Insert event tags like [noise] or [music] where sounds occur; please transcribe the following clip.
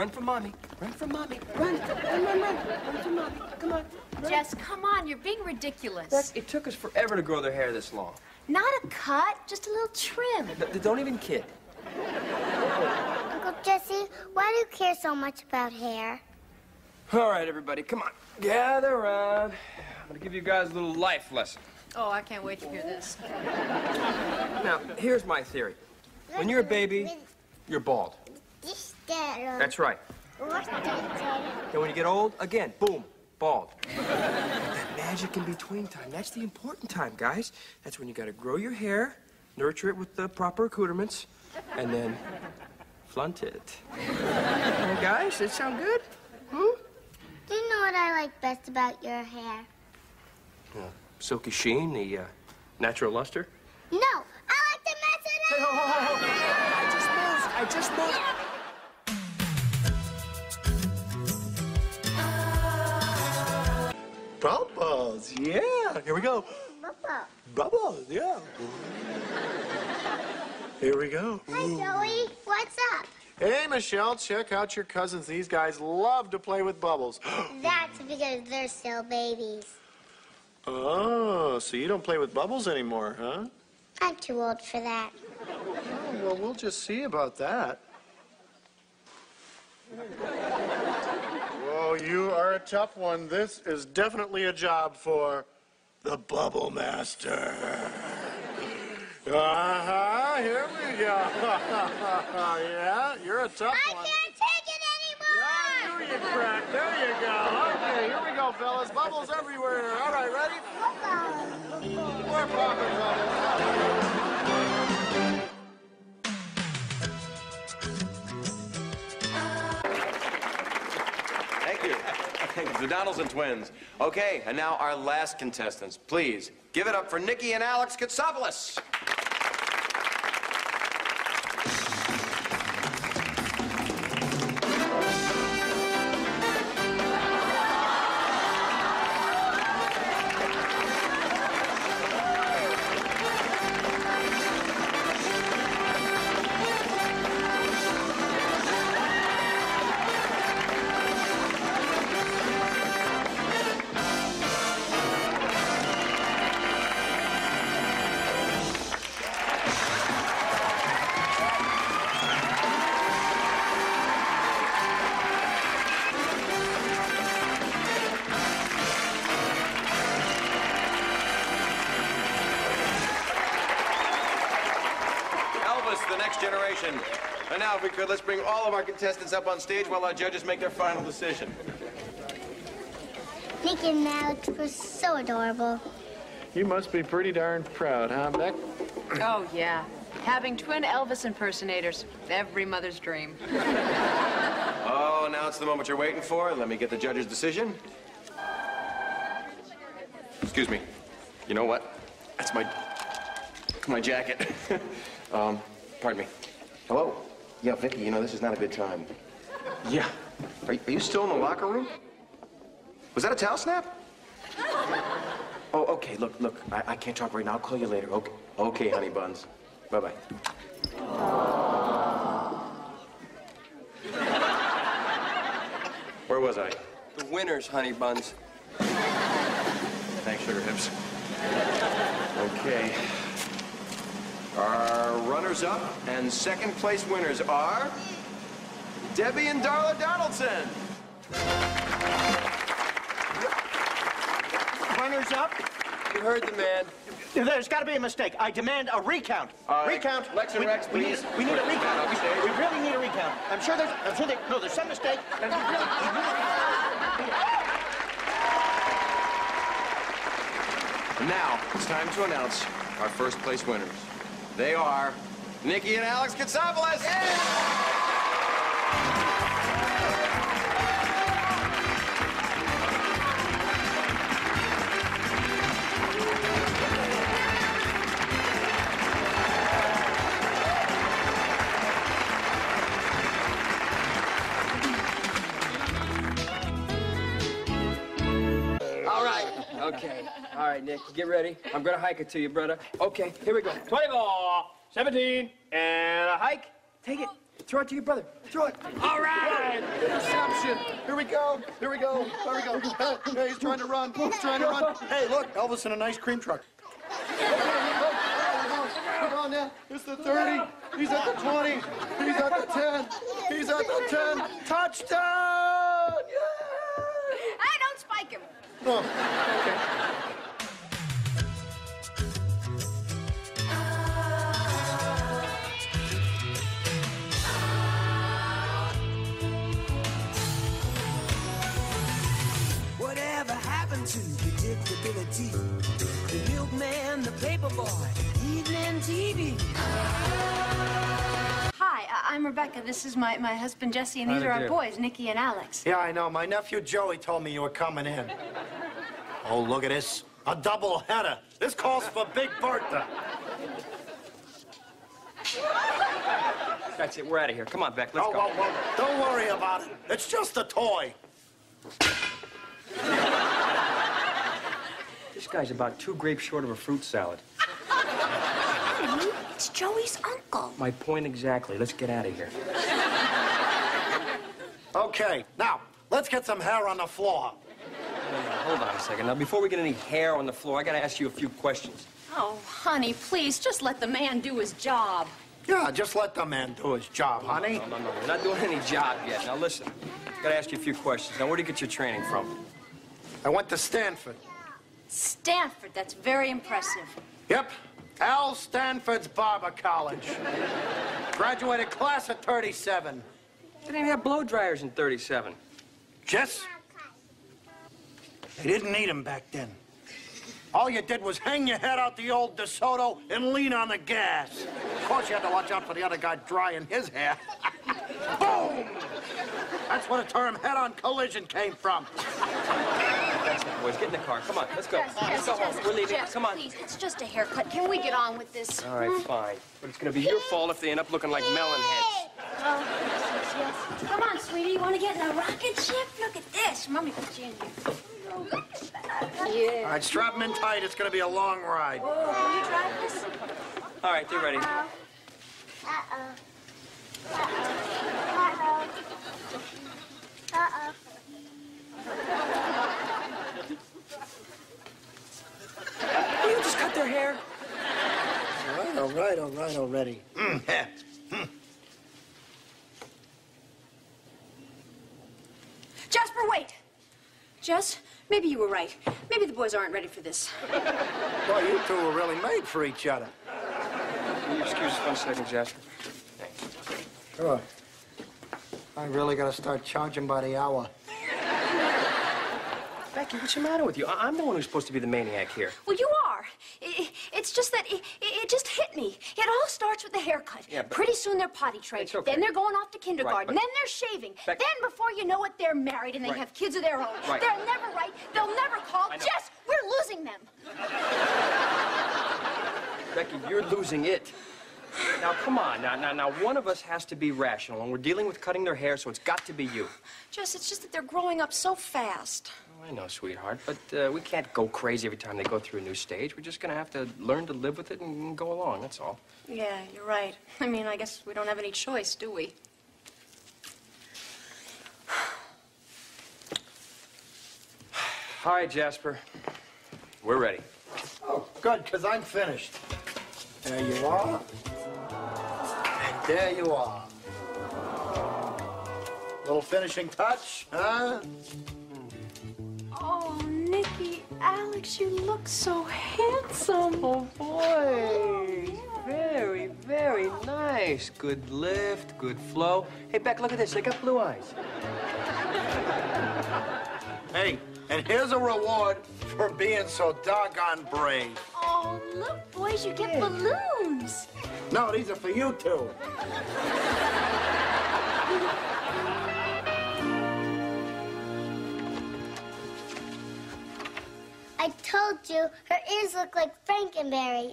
Run for mommy. Run for mommy. Run. Run, run, run. Run for mommy. Come on. Run. Jess, come on, you're being ridiculous. Beth, it took us forever to grow their hair this long. Not a cut, just a little trim. Th- don't even kid. Uncle Jesse, why do you care so much about hair? All right, everybody, come on. Gather around. I'm gonna give you guys a little life lesson. Oh, I can't wait to hear this. Now, here's my theory. When you're a baby, you're bald. That's right. Then when you get old, again, boom, bald. that magic in between time, that's the important time, guys. That's when you gotta grow your hair, nurture it with the proper accoutrements, and then flunt it. Hey, guys, that sound good? Hmm? Do you know what I like best about your hair? Uh, silky sheen, the uh, natural luster. No, I like the mess it. I just moved. I just moved. Bubbles, yeah. Here we go. Bubba. Bubbles, yeah. Here we go. Hi, Joey. What's up? Hey, Michelle, check out your cousins. These guys love to play with bubbles. [gasps] That's because they're still babies. oh, so you don't play with bubbles anymore, huh? I'm too old for that. Oh, well, we'll just see about that. Whoa, you are a tough one. This is definitely a job for the Bubble Master. Uh-huh, here we go. [laughs] yeah, you're a tough I one. can't take it Yeah, anymore! I knew you cracked. There you go. Okay, here we go, fellas. Bubbles everywhere. All right, ready? Bubba. More popping bubbles. The Donaldson twins. Okay, and now our last contestants. Please give it up for Nikki and Alex Katsopolis. Next. And now, if we could, let's bring all of our contestants up on stage while our judges make their final decision. Nick and Alex were so adorable. You must be pretty darn proud, huh, Beck? Oh, yeah. Having twin Elvis impersonators, every mother's dream. Oh, now it's the moment you're waiting for. Let me get the judge's decision. Excuse me. You know what? That's my my jacket. [laughs] um, pardon me. Hello? Yeah, Vicky, you know, this is not a good time. Yeah. Are, are you still in the locker room? Was that a towel snap? Oh, okay. Look, look. I, I can't talk right now. I'll call you later. Okay, okay, honey buns. Bye-bye. Where was I? The winners, honey buns. Thanks, Sugar Hips. Okay. Our runners-up and second place winners are Debbie and Darla Donaldson. Runners up. You heard the man. There's got to be a mistake. I demand a recount. Uh, recount. Lex and we, Rex, we please. Need, we need a recount. We, we really need a recount. I'm sure there's. I'm sure there. No, there's some mistake. And we really, we really, And now it's time to announce our first place winners. They are Nikki and Alex Katsopolis. All right. Okay. All right, Nick, get ready. I'm gonna hike it to you, brother. Okay, here we go. 24, 17, and a hike. Take it. Throw it to your brother. Throw it. All right. action. Here we go. Here we go. There we go. Hey, [laughs] hey, he's trying to run. He's trying to run. Hey, look, Elvis in an ice cream truck. Come on now. It's the 30. He's at the 20. He's at the 10. He's at the 10. Touchdown! Yeah! I don't spike him. Oh, okay. I'm Rebecca. This is my, my husband Jesse, and these Howdy are our do. boys, Nikki and Alex. Yeah, I know. My nephew Joey told me you were coming in. Oh, look at this. A double header. This calls for Big Bertha. That's it. We're out of here. Come on, Beck. Let's Oh, go. whoa, whoa. Don't worry about it. It's just a toy. This guy's about two grapes short of a fruit salad. [laughs] It's Joey's uncle. My point exactly. Let's get out of here. [laughs] Okay, now, let's get some hair on the floor. Hold on a second. Now, before we get any hair on the floor, I gotta ask you a few questions. Oh, honey, please, just let the man do his job. Yeah, just let the man do his job, honey. No, no, no. We're not doing any job yet. Now, listen. Gotta ask you a few questions. Now, where do you get your training from? I went to Stanford. Stanford, that's very impressive. Yep, Al Stanford's Barber College. Graduated class of 37. They didn't even have blow dryers in 37. Jess? They didn't need 'em back then. All you did was hang your head out the old DeSoto and lean on the gas. Of course, you had to watch out for the other guy drying his hair. [laughs] Boom! That's where the term head-on collision came from. That's it, boys. Get in the car. Come on. Let's go. Let's go home. We're leaving. Jess, Come on. Please, it's just a haircut. Can we get on with this? All right, hmm? fine. But it's gonna be your fault if they end up looking like melon heads. Oh, yes, yes, yes. Come on, sweetie. You want to get in a rocket ship? Look at this. Mommy put you in here. Yeah. All right, strap them in tight. It's gonna be a long ride. Will you drive this? All right, they're ready. Uh-oh. Uh-oh. Uh-oh. Uh-oh. Will you just cut their hair? All right, all right, all right already. Mm. Jasper, wait. Jess, maybe you were right. Maybe the boys aren't ready for this. [laughs] Boy, you two were really made for each other. Will you excuse us one second, Jasper? Thanks. Sure. I really gotta start charging by the hour. Becky, what's the matter with you? I- I'm the one who's supposed to be the maniac here. Well, you are. I- I- it's just that it, it just hit me. It all starts with the haircut. Yeah, Pretty soon they're potty trained. Okay. Then they're going off to kindergarten. but- then they're shaving. Beck- Then before you know it, they're married and they Right. have kids of their own. Right. They're never right. They'll never call. Jess, we're losing them. Becky, you're losing it. Now, come on. Now, now, now, one of us has to be rational, and we're dealing with cutting their hair, so it's got to be you. Jess, it's just that they're growing up so fast. I know, sweetheart, but uh, we can't go crazy every time they go through a new stage. We're just gonna have to learn to live with it and go along. That's all. Yeah, you're right. I mean, I guess we don't have any choice, do we? All right, Jasper. We're ready. Oh, good, because I'm finished. There you are. And there you are. Little finishing touch, huh? Oh, Nikki, Alex, you look so handsome. Oh boy, oh, very, very nice. Good lift, good flow. Hey, Beck, look at this. They got blue eyes. Hey, and here's a reward for being so doggone brave. Oh, look, boys, you get balloons. No, these are for you two. I told you her ears look like Frankenberries.